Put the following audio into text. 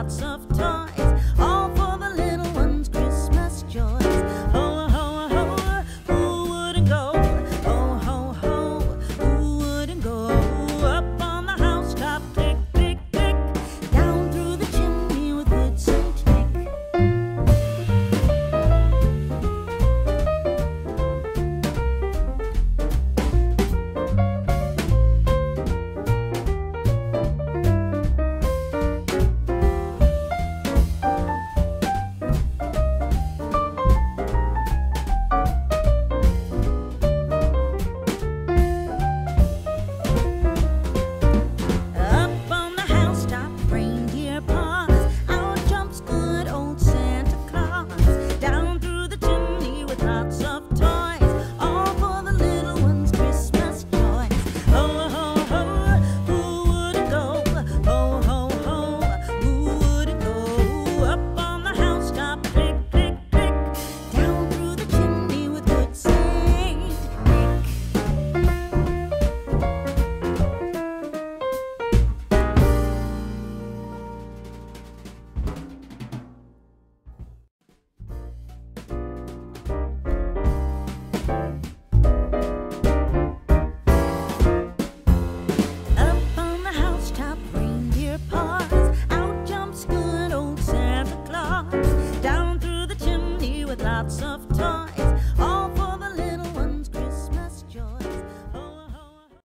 lots of lots of time.